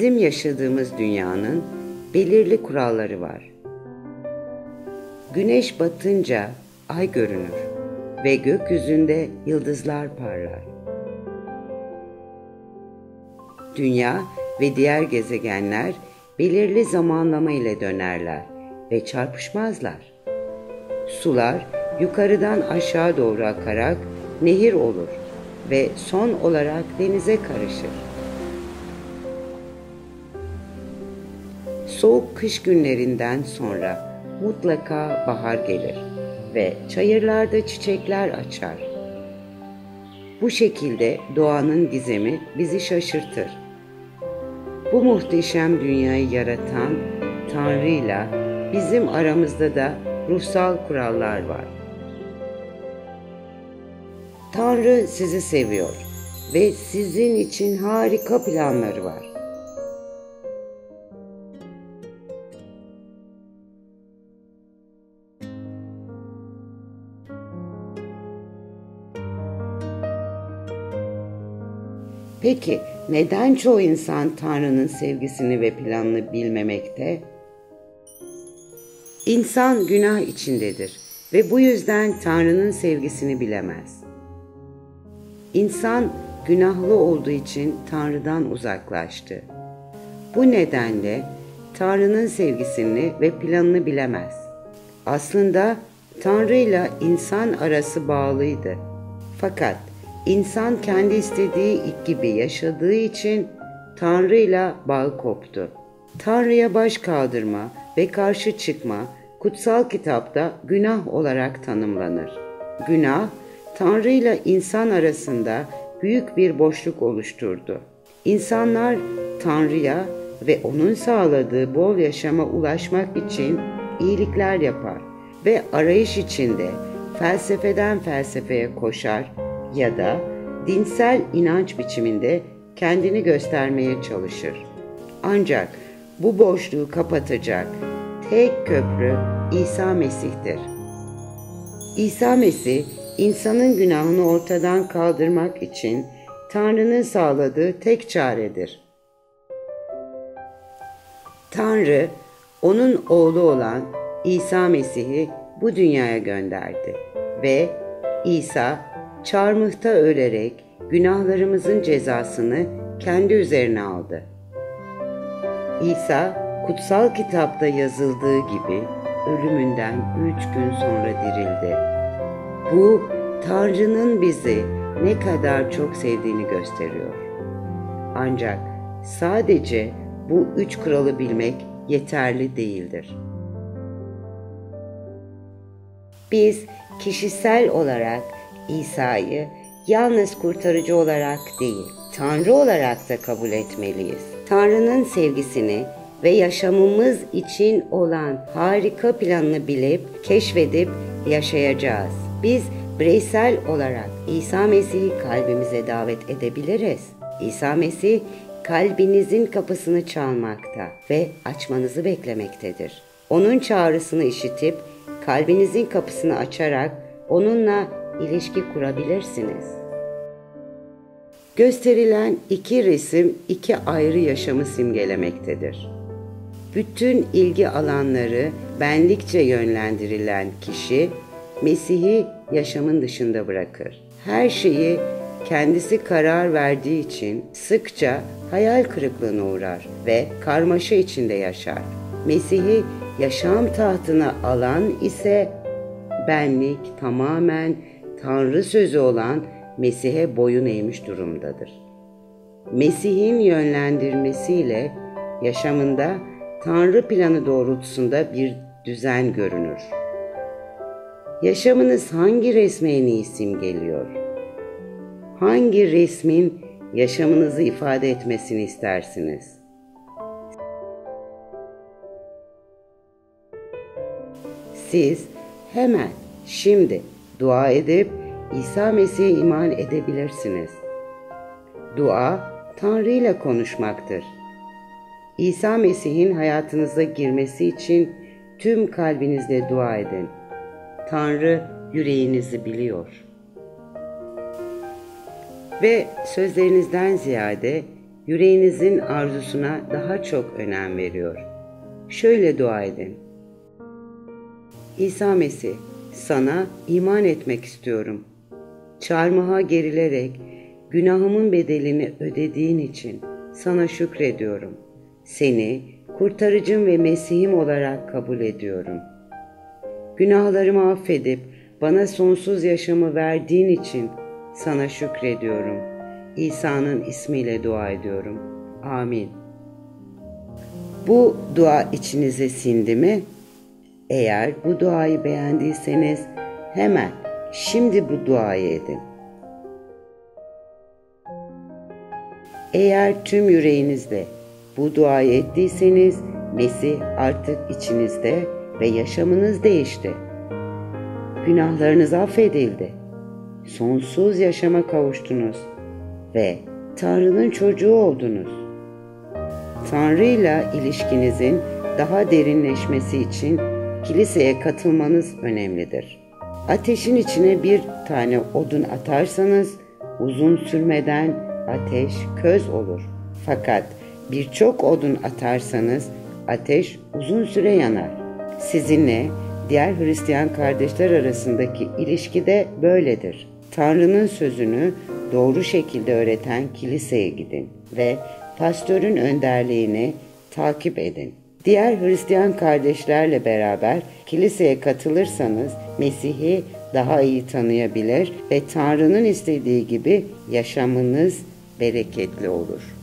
Bizim yaşadığımız dünyanın belirli kuralları var. Güneş batınca ay görünür ve gökyüzünde yıldızlar parlar. Dünya ve diğer gezegenler belirli zamanlama ile dönerler ve çarpışmazlar. Sular yukarıdan aşağı doğru akarak nehir olur ve son olarak denize karışır. Soğuk kış günlerinden sonra mutlaka bahar gelir ve çayırlarda çiçekler açar. Bu şekilde doğanın gizemi bizi şaşırtır. Bu muhteşem dünyayı yaratan Tanrı'yla bizim aramızda da ruhsal kurallar var. Tanrı sizi seviyor ve sizin için harika planları var. Peki neden çoğu insan Tanrı'nın sevgisini ve planını bilmemekte? İnsan günah içindedir ve bu yüzden Tanrı'nın sevgisini bilemez. İnsan günahlı olduğu için Tanrı'dan uzaklaştı. Bu nedenle Tanrı'nın sevgisini ve planını bilemez. Aslında Tanrı ile insan arası bağlıydı. Fakat insan kendi istediği gibi yaşadığı için Tanrı ile bağı koptu. Tanrı'ya baş kaldırma ve karşı çıkma kutsal kitapta günah olarak tanımlanır. Günah, Tanrı ile insan arasında büyük bir boşluk oluşturdu. İnsanlar Tanrı'ya ve onun sağladığı bol yaşama ulaşmak için iyilikler yapar ve arayış içinde felsefeden felsefeye koşar ya da dinsel inanç biçiminde kendini göstermeye çalışır. Ancak bu boşluğu kapatacak tek köprü İsa Mesih'tir. İsa Mesih insanın günahını ortadan kaldırmak için Tanrı'nın sağladığı tek çaredir. Tanrı onun oğlu olan İsa Mesih'i bu dünyaya gönderdi ve İsa çarmıhta ölerek günahlarımızın cezasını kendi üzerine aldı. İsa kutsal kitapta yazıldığı gibi ölümünden üç gün sonra dirildi. Bu Tanrı'nın bizi ne kadar çok sevdiğini gösteriyor. Ancak sadece bu üç kuralı bilmek yeterli değildir. Biz kişisel olarak İsa'yı yalnız kurtarıcı olarak değil, Tanrı olarak da kabul etmeliyiz. Tanrı'nın sevgisini ve yaşamımız için olan harika planını bilip, keşfedip yaşayacağız. Biz bireysel olarak İsa Mesih'i kalbimize davet edebiliriz. İsa Mesih kalbinizin kapısını çalmakta ve açmanızı beklemektedir. Onun çağrısını işitip kalbinizin kapısını açarak onunla ilişki kurabilirsiniz. Gösterilen iki resim iki ayrı yaşamı simgelemektedir. Bütün ilgi alanları benlikçe yönlendirilen kişi Mesih'i yaşamın dışında bırakır. Her şeyi kendisi karar verdiği için sıkça hayal kırıklığına uğrar ve karmaşa içinde yaşar. Mesih'i yaşam tahtına alan ise benlik tamamen Tanrı sözü olan Mesih'e boyun eğmiş durumdadır. Mesih'in yönlendirmesiyle yaşamında Tanrı planı doğrultusunda bir düzen görünür. Yaşamınız hangi resme en iyi simgeliyor? Hangi resmin yaşamınızı ifade etmesini istersiniz? Siz hemen şimdi dua edip İsa Mesih'e iman edebilirsiniz. Dua Tanrı ile konuşmaktır. İsa Mesih'in hayatınıza girmesi için tüm kalbinizle dua edin. Tanrı yüreğinizi biliyor. Ve sözlerinizden ziyade yüreğinizin arzusuna daha çok önem veriyor. Şöyle dua edin. İsa Mesih, sana iman etmek istiyorum. Çarmıha gerilerek günahımın bedelini ödediğin için sana şükrediyorum. Seni kurtarıcım ve Mesihim olarak kabul ediyorum. Günahlarımı affedip bana sonsuz yaşamı verdiğin için sana şükrediyorum. İsa'nın ismiyle dua ediyorum. Amin. Bu dua içinize sindi mi? Eğer bu duayı beğendiyseniz hemen şimdi bu duayı edin. Eğer tüm yüreğinizle bu duayı ettiyseniz Mesih artık içinizde ve yaşamınız değişti. Günahlarınız affedildi. Sonsuz yaşama kavuştunuz ve Tanrı'nın çocuğu oldunuz. Tanrı ile ilişkinizin daha derinleşmesi için kiliseye katılmanız önemlidir. Ateşin içine bir tane odun atarsanız uzun sürmeden ateş köz olur. Fakat birçok odun atarsanız ateş uzun süre yanar. Sizinle diğer Hristiyan kardeşler arasındaki ilişki de böyledir. Tanrı'nın sözünü doğru şekilde öğreten kiliseye gidin ve pastörün önderliğini takip edin. Diğer Hristiyan kardeşlerle beraber kiliseye katılırsanız Mesih'i daha iyi tanıyabilir ve Tanrı'nın istediği gibi yaşamınız bereketli olur.